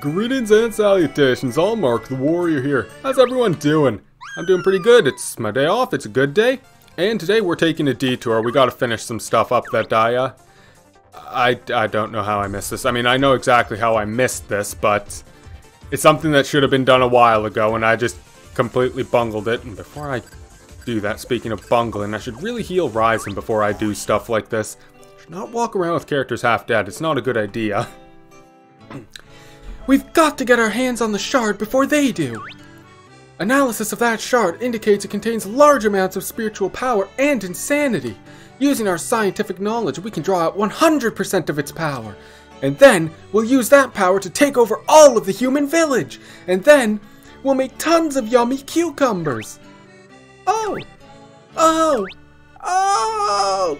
Greetings and salutations, all Mark the Warrior here. How's everyone doing? I'm doing pretty good. It's my day off, it's a good day. And today we're taking a detour. We gotta finish some stuff up that I, uh, I, I don't know how I missed this. I mean, I know exactly how I missed this, but it's something that should have been done a while ago, and I just completely bungled it. And before I do that, speaking of bungling, I should really heal Reisen before I do stuff like this. I should not walk around with characters half dead. It's not a good idea. We've got to get our hands on the shard before they do. Analysis of that shard indicates it contains large amounts of spiritual power and insanity. Using our scientific knowledge, we can draw out 100% of its power. And then, we'll use that power to take over all of the human village. And then, we'll make tons of yummy cucumbers. Oh! Oh! Oh!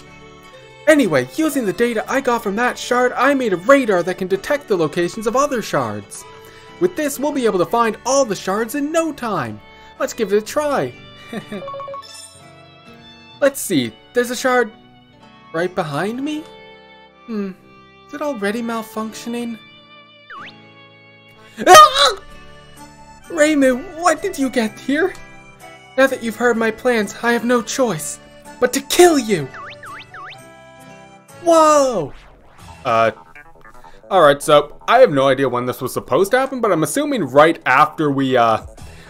Anyway, using the data I got from that shard, I made a radar that can detect the locations of other shards. With this, we'll be able to find all the shards in no time. Let's give it a try. Let's see, there's a shard right behind me? Hmm, is it already malfunctioning? Ah! Raymond, what did you get here? Now that you've heard my plans, I have no choice but to kill you! Whoa! Uh, alright, so I have no idea when this was supposed to happen, but I'm assuming right after we, uh,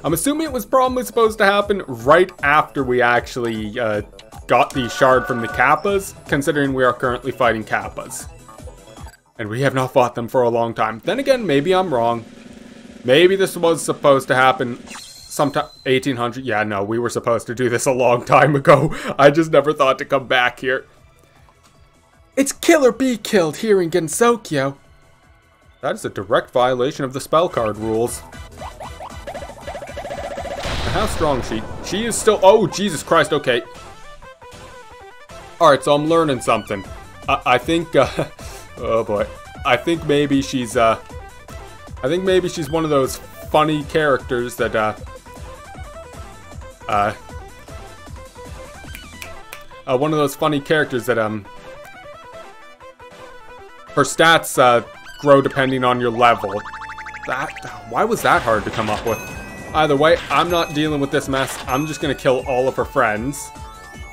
I'm assuming it was probably supposed to happen right after we actually, uh, got the shard from the Kappas, considering we are currently fighting Kappas. And we have not fought them for a long time. Then again, maybe I'm wrong. Maybe this was supposed to happen sometime 1800. Yeah, no, we were supposed to do this a long time ago. I just never thought to come back here. It's kill or be killed here in Gensokyo. That is a direct violation of the spell card rules. how strong she? She is still- Oh, Jesus Christ, okay. Alright, so I'm learning something. I, I think, uh, oh boy. I think maybe she's, uh, I think maybe she's one of those funny characters that, uh, uh, uh one of those funny characters that, um, her stats uh, grow depending on your level. That, why was that hard to come up with? Either way, I'm not dealing with this mess. I'm just gonna kill all of her friends.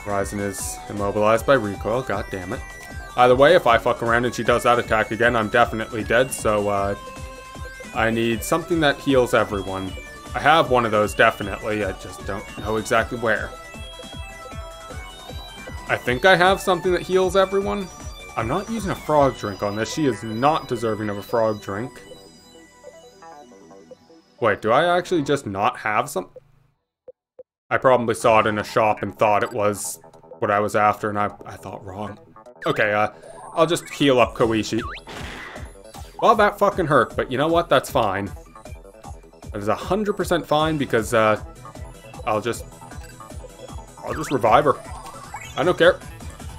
Reisen is immobilized by recoil, god damn it. Either way, if I fuck around and she does that attack again, I'm definitely dead, so uh, I need something that heals everyone. I have one of those, definitely, I just don't know exactly where. I think I have something that heals everyone. I'm not using a frog drink on this. She is not deserving of a frog drink. Wait, do I actually just not have some? I probably saw it in a shop and thought it was what I was after, and I, I thought wrong. Okay, uh, I'll just heal up Koishi. Well, that fucking hurt, but you know what? That's fine. That is 100% fine because, uh, I'll just... I'll just revive her. I don't care.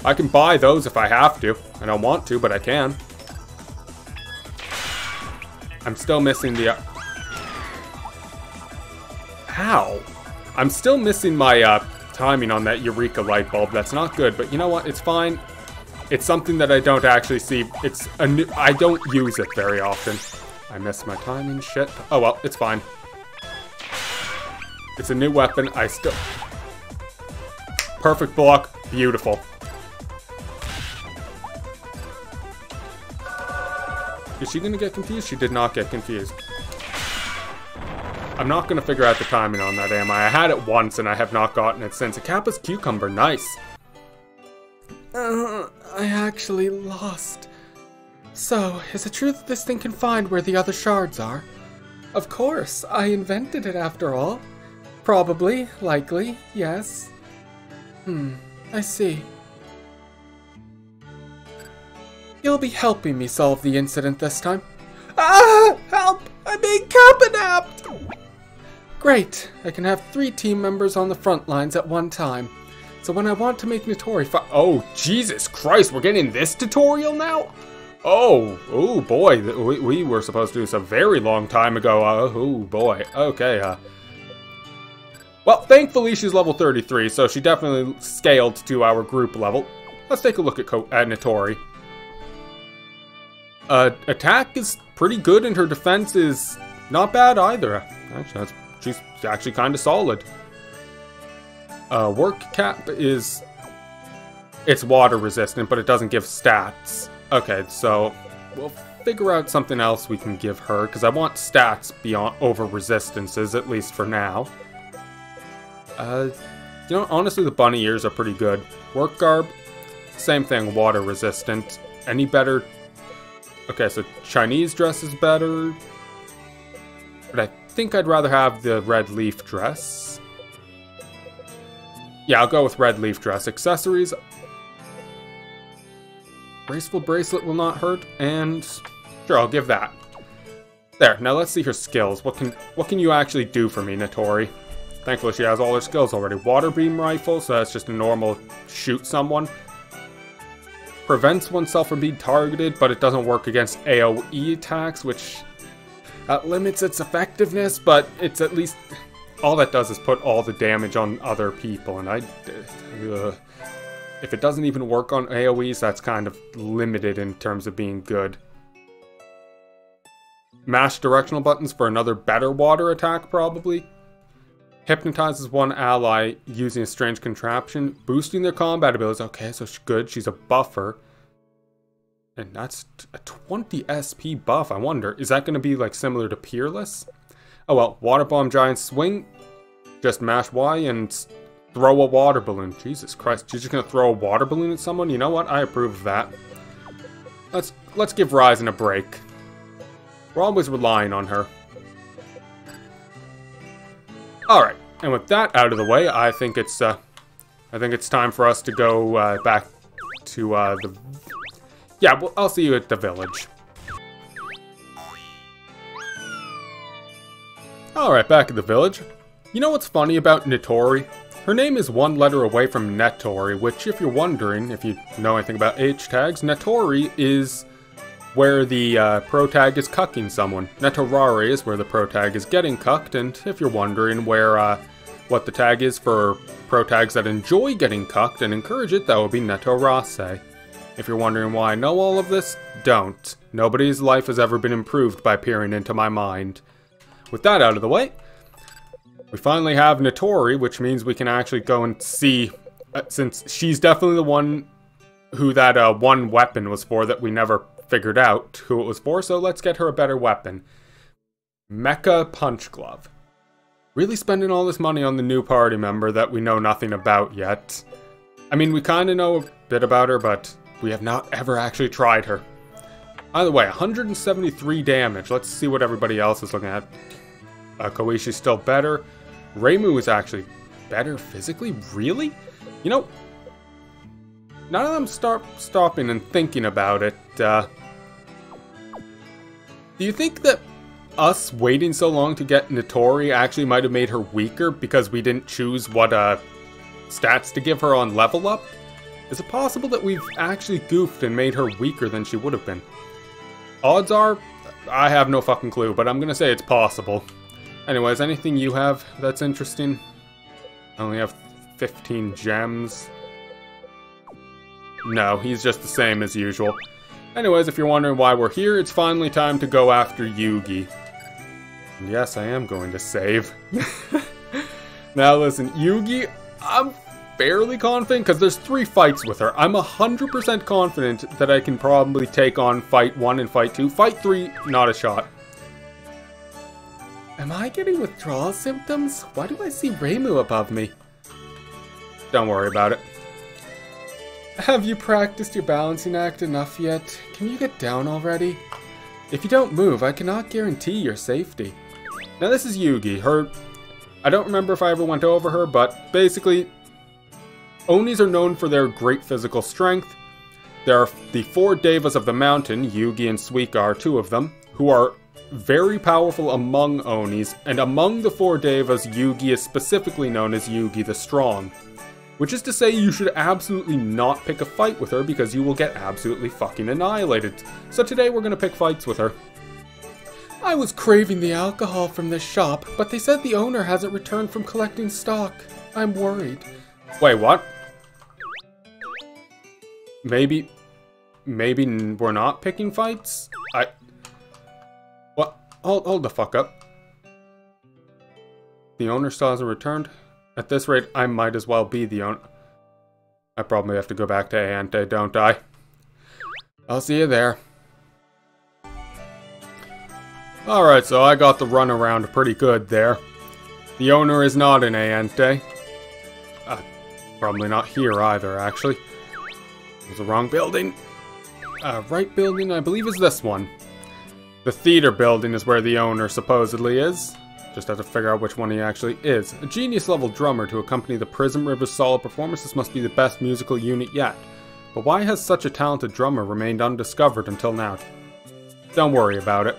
I can buy those if I have to. I don't want to, but I can. I'm still missing the... Uh... How? I'm still missing my uh, timing on that Eureka light bulb. That's not good, but you know what? It's fine. It's something that I don't actually see. It's a new... I don't use it very often. I miss my timing. Shit. Oh, well. It's fine. It's a new weapon. I still... Perfect block. Beautiful. Is she gonna get confused? She did not get confused. I'm not gonna figure out the timing on that, am I? I had it once and I have not gotten it since. A Kappa's cucumber, nice. Uh, I actually lost. So, is it true that this thing can find where the other shards are? Of course, I invented it after all. Probably, likely, yes. Hmm, I see. You'll be helping me solve the incident this time. Ah! Help! I'm being kappa Great! I can have three team members on the front lines at one time. So when I want to make Nitori Oh, Jesus Christ, we're getting this tutorial now? Oh, oh boy, we, we were supposed to do this a very long time ago. Uh, oh boy, okay, uh... Well, thankfully she's level 33, so she definitely scaled to our group level. Let's take a look at, Ko at Nitori. Uh, attack is pretty good and her defense is not bad either. Actually, she's actually kind of solid. Uh, work cap is... It's water resistant, but it doesn't give stats. Okay, so we'll figure out something else we can give her, because I want stats beyond over resistances, at least for now. Uh, you know, honestly, the bunny ears are pretty good. Work garb, same thing, water resistant. Any better? Okay, so Chinese dress is better. But I think I'd rather have the red leaf dress. Yeah, I'll go with red leaf dress. Accessories. Graceful bracelet will not hurt, and sure, I'll give that. There, now let's see her skills. What can what can you actually do for me, Nitori? Thankfully, she has all her skills already. Water beam rifle, so that's just a normal shoot someone. Prevents oneself from being targeted, but it doesn't work against AoE attacks, which uh, limits its effectiveness, but it's at least... All that does is put all the damage on other people, and I... Uh, if it doesn't even work on AoEs, that's kind of limited in terms of being good. Mash directional buttons for another better water attack, probably. Hypnotizes one ally using a strange contraption, boosting their combat abilities. Okay, so she's good. She's a buffer. And that's a 20 SP buff. I wonder, is that going to be like similar to Peerless? Oh well, Water Bomb Giant Swing. Just mash Y and throw a water balloon. Jesus Christ, she's just going to throw a water balloon at someone? You know what? I approve of that. Let's, let's give Reisen a break. We're always relying on her. Alright, and with that out of the way, I think it's, uh, I think it's time for us to go, uh, back to, uh, the... Yeah, well, I'll see you at the village. Alright, back at the village. You know what's funny about Nitori? Her name is one letter away from Netori, which if you're wondering, if you know anything about H tags, Netori is where the uh, pro tag is cucking someone. Netorare is where the pro tag is getting cucked, and if you're wondering where uh, what the tag is for pro tags that enjoy getting cucked and encourage it, that would be Netorase. If you're wondering why I know all of this, don't. Nobody's life has ever been improved by peering into my mind. With that out of the way, we finally have Nitori, which means we can actually go and see, uh, since she's definitely the one who that uh, one weapon was for that we never figured out who it was for, so let's get her a better weapon. Mecha Punch Glove. Really spending all this money on the new party member that we know nothing about yet. I mean, we kind of know a bit about her, but we have not ever actually tried her. Either way, 173 damage. Let's see what everybody else is looking at. Uh, Koishi's still better. Reimu is actually better physically? Really? You know, now that I'm start stopping and thinking about it, uh, do you think that us waiting so long to get Nitori actually might have made her weaker because we didn't choose what uh, stats to give her on level up? Is it possible that we've actually goofed and made her weaker than she would have been? Odds are, I have no fucking clue, but I'm gonna say it's possible. Anyways, anything you have that's interesting? I only have 15 gems. No, he's just the same as usual. Anyways, if you're wondering why we're here, it's finally time to go after Yugi. And yes, I am going to save. now listen, Yugi, I'm fairly confident because there's three fights with her. I'm 100% confident that I can probably take on fight 1 and fight 2. Fight 3, not a shot. Am I getting withdrawal symptoms? Why do I see Reimu above me? Don't worry about it. Have you practiced your balancing act enough yet? Can you get down already? If you don't move, I cannot guarantee your safety. Now this is Yugi. Her... I don't remember if I ever went over her, but basically... Onis are known for their great physical strength. There are the four Devas of the mountain, Yugi and Suika are two of them, who are very powerful among Onis, and among the four Devas, Yugi is specifically known as Yugi the Strong. Which is to say, you should absolutely not pick a fight with her because you will get absolutely fucking annihilated. So today we're gonna pick fights with her. I was craving the alcohol from this shop, but they said the owner hasn't returned from collecting stock. I'm worried. Wait, what? Maybe... maybe we're not picking fights? I... What? Hold, hold the fuck up. The owner still hasn't returned? At this rate, I might as well be the owner. I probably have to go back to Ante, don't I? I'll see you there. Alright, so I got the runaround pretty good there. The owner is not in Aente. Uh, probably not here either, actually. It was the wrong building. Uh, right building, I believe, is this one. The theater building is where the owner supposedly is. Just have to figure out which one he actually is. A genius-level drummer to accompany the Prismriver's solid performances must be the best musical unit yet. But why has such a talented drummer remained undiscovered until now? Don't worry about it.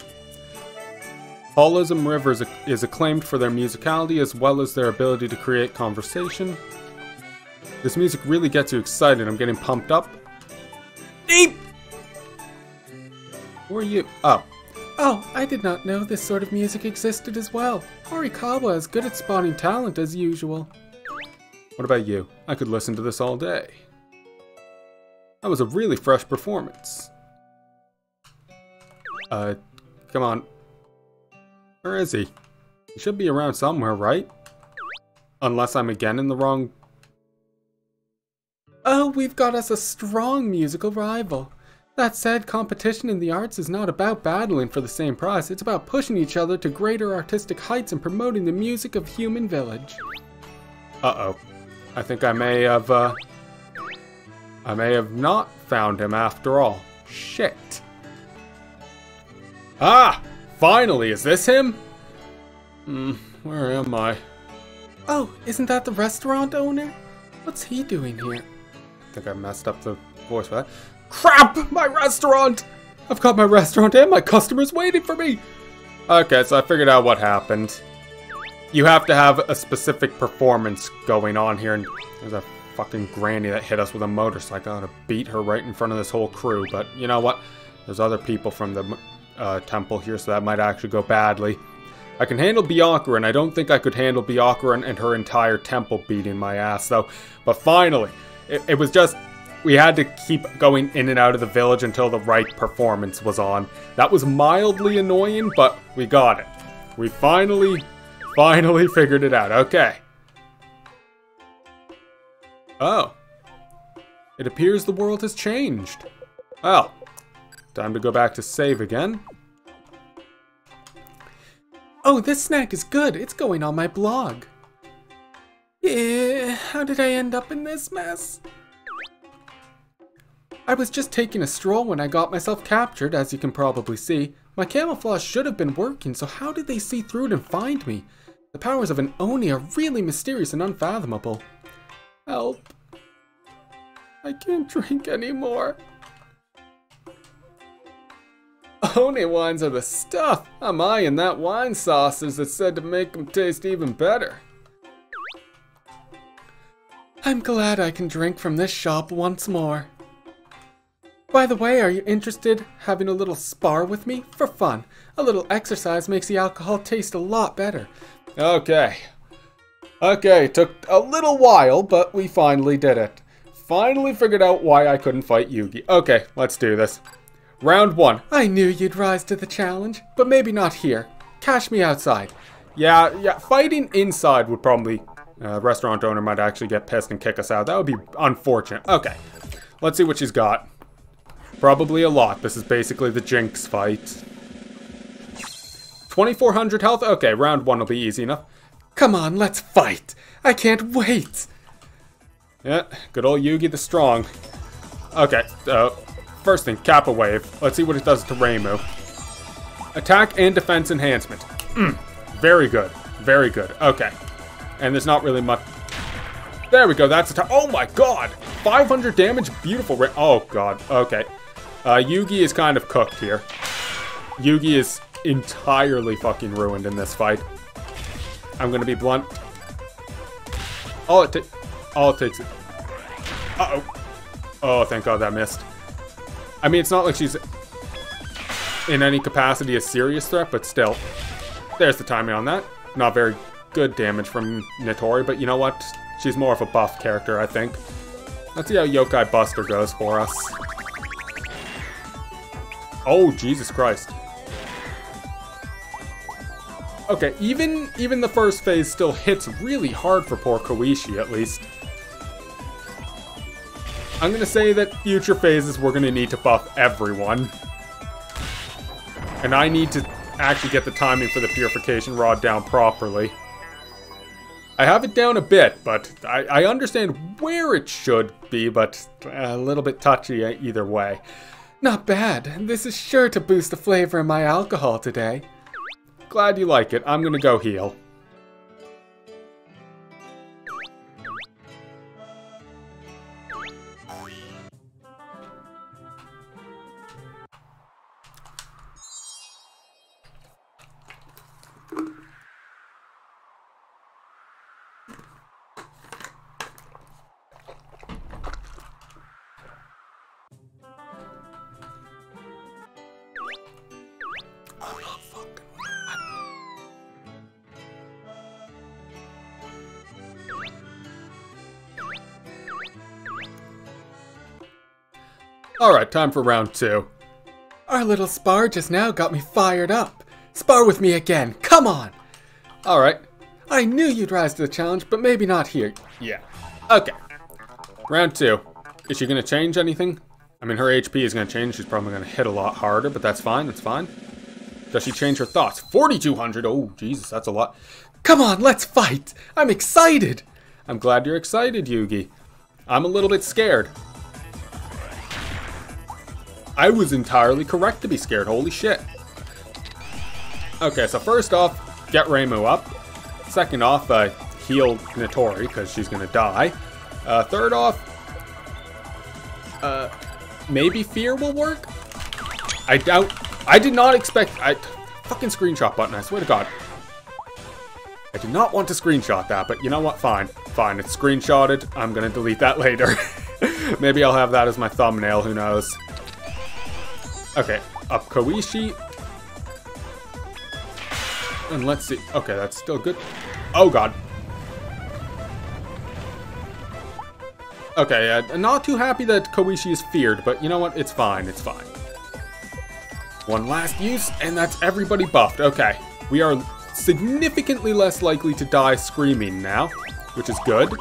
Prismriver is acclaimed for their musicality as well as their ability to create conversation. This music really gets you excited. I'm getting pumped up. Deep! Who are you? Oh, Oh, I did not know this sort of music existed as well. Horikawa is good at spawning talent as usual. What about you? I could listen to this all day. That was a really fresh performance. Uh, come on. Where is he? He should be around somewhere, right? Unless I'm again in the wrong... Oh, we've got us a strong musical rival. That said, competition in the arts is not about battling for the same prize, it's about pushing each other to greater artistic heights and promoting the music of Human Village. Uh-oh. I think I may have, uh... I may have not found him after all. Shit. Ah! Finally, is this him? Hmm, where am I? Oh, isn't that the restaurant owner? What's he doing here? I think I messed up the voice for that. Crap! My restaurant! I've got my restaurant and my customers waiting for me! Okay, so I figured out what happened. You have to have a specific performance going on here, and there's a fucking granny that hit us with a motorcycle. I'm gonna beat her right in front of this whole crew, but you know what? There's other people from the uh, temple here, so that might actually go badly. I can handle and I don't think I could handle Byakuren and her entire temple beating my ass, though. But finally, it, it was just we had to keep going in and out of the village until the right performance was on. That was mildly annoying, but we got it. We finally, finally figured it out. Okay. Oh. It appears the world has changed. Well, time to go back to save again. Oh, this snack is good. It's going on my blog. Yeah, how did I end up in this mess? I was just taking a stroll when I got myself captured, as you can probably see. My camouflage should have been working, so how did they see through it and find me? The powers of an Oni are really mysterious and unfathomable. Help. I can't drink anymore. Oni wines are the stuff. Am I in that wine sauces that's said to make them taste even better? I'm glad I can drink from this shop once more. By the way, are you interested having a little spar with me? For fun. A little exercise makes the alcohol taste a lot better. Okay. Okay, took a little while, but we finally did it. Finally figured out why I couldn't fight Yugi. Okay, let's do this. Round one. I knew you'd rise to the challenge, but maybe not here. Cash me outside. Yeah, yeah, fighting inside would probably... Uh, restaurant owner might actually get pissed and kick us out. That would be unfortunate. Okay, let's see what she's got. Probably a lot. This is basically the Jinx fight. 2400 health? Okay, round one will be easy enough. Come on, let's fight! I can't wait! Yeah, good old Yugi the Strong. Okay, uh, first thing, Kappa Wave. Let's see what it does to Reimu. Attack and defense enhancement. Mm, very good. Very good. Okay. And there's not really much... There we go, that's attack. Oh my god! 500 damage, beautiful. Oh god, okay. Uh, Yugi is kind of cooked here. Yugi is entirely fucking ruined in this fight. I'm gonna be blunt. All it, all it takes Uh-oh. Oh, thank god that missed. I mean, it's not like she's in any capacity a serious threat, but still. There's the timing on that. Not very good damage from Nitori, but you know what? She's more of a buff character, I think. Let's see how Yokai Buster goes for us. Oh, Jesus Christ. Okay, even even the first phase still hits really hard for poor Koishi, at least. I'm gonna say that future phases we're gonna need to buff everyone. And I need to actually get the timing for the Purification Rod down properly. I have it down a bit, but I, I understand where it should be, but a little bit touchy uh, either way. Not bad. This is sure to boost the flavor in my alcohol today. Glad you like it. I'm gonna go heal. Alright, time for round two. Our little spar just now got me fired up. Spar with me again, come on! Alright. I knew you'd rise to the challenge, but maybe not here. Yeah. Okay. Round two. Is she gonna change anything? I mean, her HP is gonna change. She's probably gonna hit a lot harder, but that's fine, that's fine. Does she change her thoughts? 4,200! Oh, Jesus, that's a lot. Come on, let's fight! I'm excited! I'm glad you're excited, Yugi. I'm a little bit scared. I was entirely correct to be scared, holy shit. Okay, so first off, get Reimu up. Second off, uh, heal Nitori, because she's gonna die. Uh, third off, uh, maybe Fear will work? I doubt, I did not expect, I, fucking screenshot button, I swear to god. I did not want to screenshot that, but you know what, fine. Fine, it's screenshotted, I'm gonna delete that later. maybe I'll have that as my thumbnail, who knows. Okay, up Koishi. And let's see. Okay, that's still good. Oh, God. Okay, uh, not too happy that Koishi is feared, but you know what? It's fine, it's fine. One last use, and that's everybody buffed. Okay, we are significantly less likely to die screaming now, which is good.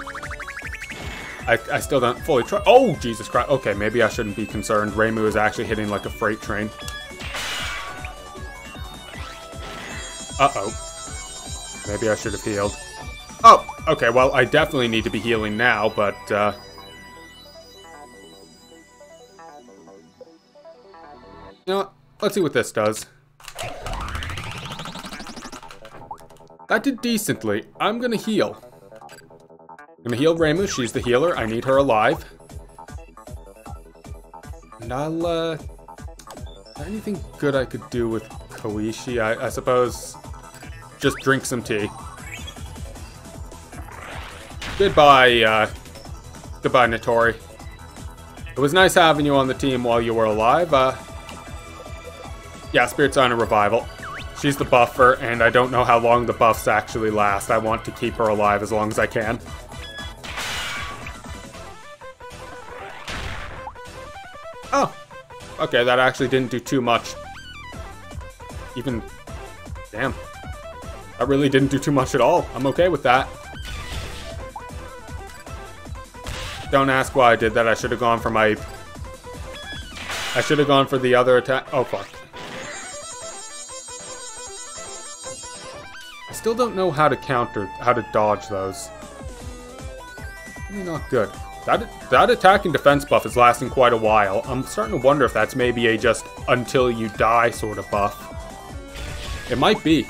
I, I still don't fully trust. Oh, Jesus Christ. Okay, maybe I shouldn't be concerned. Reimu is actually hitting like a freight train. Uh-oh. Maybe I should have healed. Oh, okay, well, I definitely need to be healing now, but, uh... You know what? Let's see what this does. That did decently. I'm gonna heal. Gonna heal Reimu. She's the healer. I need her alive. And I'll, uh... anything good I could do with Koishi? I, I suppose just drink some tea. Goodbye, uh... Goodbye, Nitori. It was nice having you on the team while you were alive. Uh... Yeah, Spirit's on a Revival. She's the buffer, and I don't know how long the buffs actually last. I want to keep her alive as long as I can. Oh. Okay, that actually didn't do too much. Even... Damn. That really didn't do too much at all. I'm okay with that. Don't ask why I did that. I should have gone for my... I should have gone for the other attack. Oh, fuck. I still don't know how to counter, how to dodge those. Really not good. That, that attack and defense buff is lasting quite a while. I'm starting to wonder if that's maybe a just until you die sort of buff. It might be.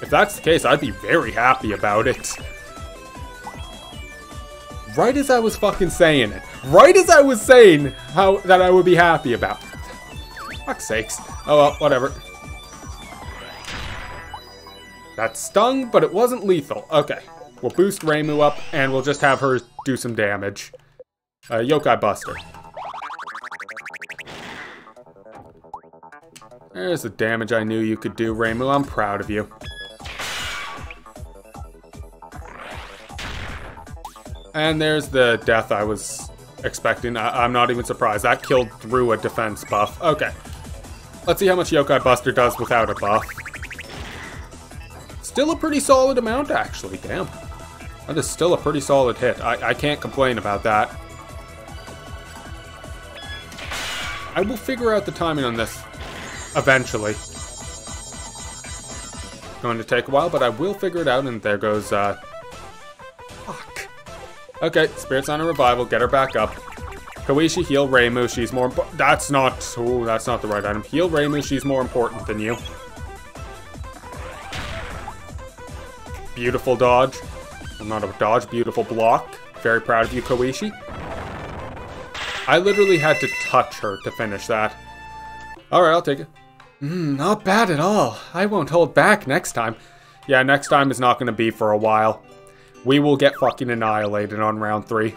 If that's the case, I'd be very happy about it. Right as I was fucking saying it. Right as I was saying how that I would be happy about. Fuck's sakes. Oh well, whatever. That stung, but it wasn't lethal. Okay. We'll boost Reimu up, and we'll just have her do some damage. Uh, Yokai Buster. There's the damage I knew you could do, Reimu. I'm proud of you. And there's the death I was expecting. I am not even surprised. That killed through a defense buff. Okay. Let's see how much Yokai Buster does without a buff. Still a pretty solid amount, actually. Damn. That is still a pretty solid hit. I, I can't complain about that. I will figure out the timing on this eventually. Going to take a while, but I will figure it out, and there goes, uh... Fuck. Okay, Spirit's on a revival, get her back up. Koishi, heal Reimu, she's more That's not... Oh, that's not the right item. Heal Reimu, she's more important than you. Beautiful dodge. Not a dodge, beautiful block. Very proud of you, Koishi. I literally had to touch her to finish that. Alright, I'll take it. Mm, not bad at all. I won't hold back next time. Yeah, next time is not going to be for a while. We will get fucking annihilated on round 3.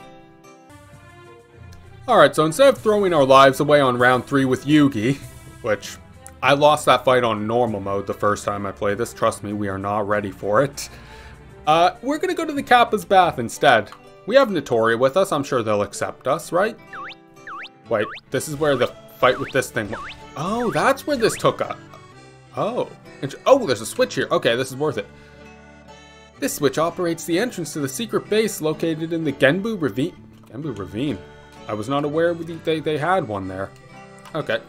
Alright, so instead of throwing our lives away on round 3 with Yugi, which I lost that fight on normal mode the first time I played this, trust me, we are not ready for it. Uh, we're gonna go to the Kappa's Bath instead. We have Nitori with us, I'm sure they'll accept us, right? Wait, this is where the fight with this thing... Oh, that's where this took us. Oh. Oh, there's a switch here. Okay, this is worth it. This switch operates the entrance to the secret base located in the Genbu Ravine. Genbu Ravine? I was not aware they, they had one there. Okay.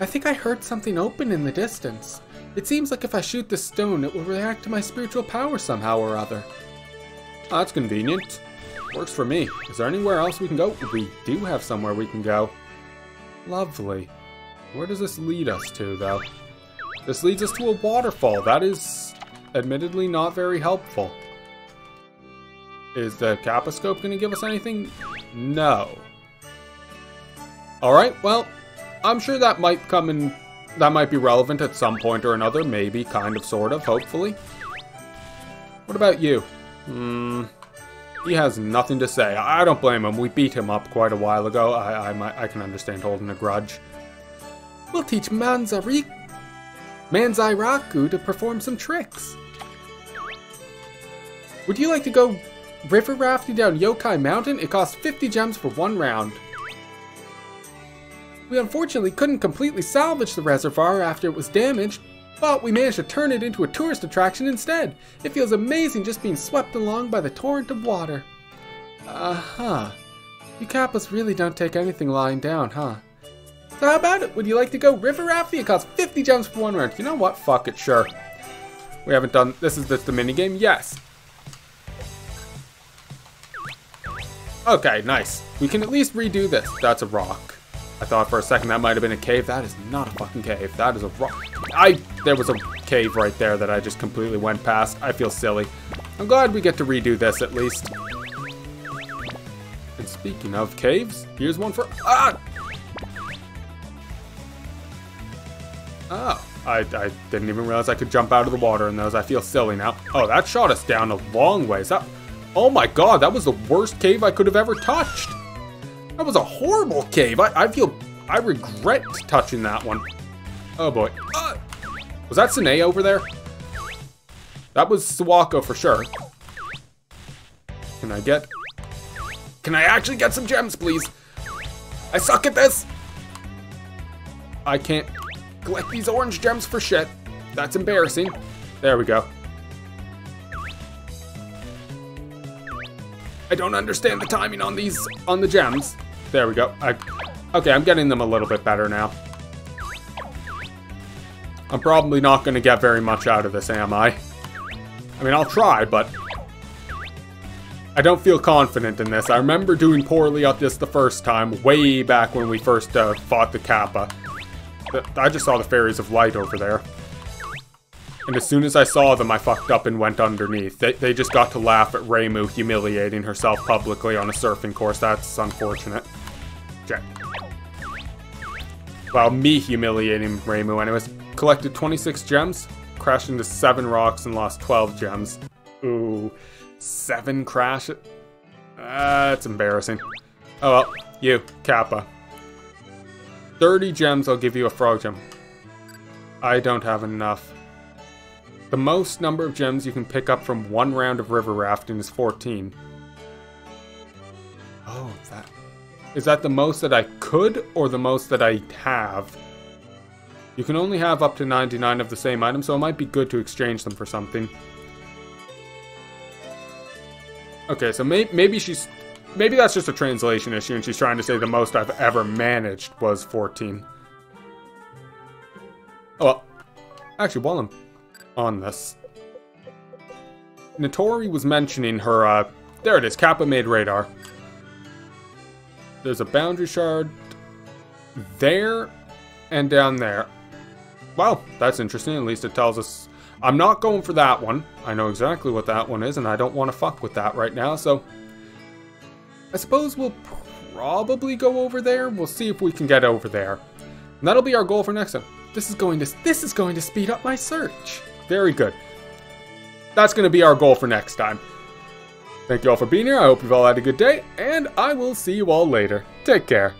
I think I heard something open in the distance. It seems like if I shoot this stone, it will react to my spiritual power somehow or other. Oh, that's convenient. Works for me. Is there anywhere else we can go? We do have somewhere we can go. Lovely. Where does this lead us to, though? This leads us to a waterfall. That is admittedly not very helpful. Is the Kappa-scope going to give us anything? No. Alright, well, I'm sure that might come in... That might be relevant at some point or another. Maybe, kind of, sort of, hopefully. What about you? Hmm... He has nothing to say. I don't blame him. We beat him up quite a while ago. I, I, I can understand holding a grudge. We'll teach Manzari... Manzairaku to perform some tricks. Would you like to go river rafting down Yokai Mountain? It costs 50 gems for one round. We unfortunately couldn't completely salvage the reservoir after it was damaged, but we managed to turn it into a tourist attraction instead. It feels amazing just being swept along by the torrent of water. Uh-huh. You Kappas really don't take anything lying down, huh? So how about it? Would you like to go river rafting? It costs 50 gems for one round. You know what? Fuck it, sure. We haven't done... This is just the minigame? Yes. Okay, nice. We can at least redo this. That's a rock. I thought for a second that might have been a cave. That is not a fucking cave. That is a rock. I, there was a cave right there that I just completely went past. I feel silly. I'm glad we get to redo this at least. And speaking of caves, here's one for, ah! Oh, I, I didn't even realize I could jump out of the water in those. I feel silly now. Oh, that shot us down a long ways. That, oh my god, that was the worst cave I could have ever touched. That was a horrible cave. I, I feel... I regret touching that one. Oh boy. Uh, was that Sine over there? That was Suwako for sure. Can I get... Can I actually get some gems, please? I suck at this! I can't collect these orange gems for shit. That's embarrassing. There we go. I don't understand the timing on these, on the gems. There we go. I, okay, I'm getting them a little bit better now. I'm probably not going to get very much out of this, am I? I mean, I'll try, but... I don't feel confident in this. I remember doing poorly up this the first time, way back when we first uh, fought the Kappa. I just saw the Fairies of Light over there. And as soon as I saw them, I fucked up and went underneath. They, they just got to laugh at Reimu humiliating herself publicly on a surfing course. That's unfortunate. Okay. Well, me humiliating Reimu anyways. Collected 26 gems, crashed into 7 rocks and lost 12 gems. Ooh, 7 crash? That's embarrassing. Oh well, you, Kappa. 30 gems, I'll give you a frog gem. I don't have enough. The most number of gems you can pick up from one round of river rafting is 14. Oh, that Is that the most that I could or the most that I have? You can only have up to 99 of the same item, so it might be good to exchange them for something. Okay, so may maybe she's... Maybe that's just a translation issue and she's trying to say the most I've ever managed was 14. Oh, well. Actually, while I'm on this... Nitori was mentioning her, uh... There it is, Kappa made radar. There's a boundary shard there and down there. Well, that's interesting. At least it tells us... I'm not going for that one. I know exactly what that one is, and I don't want to fuck with that right now, so... I suppose we'll probably go over there. We'll see if we can get over there. And that'll be our goal for next time. This is going to this is going to speed up my search. Very good. That's going to be our goal for next time. Thank you all for being here. I hope you've all had a good day, and I will see you all later. Take care.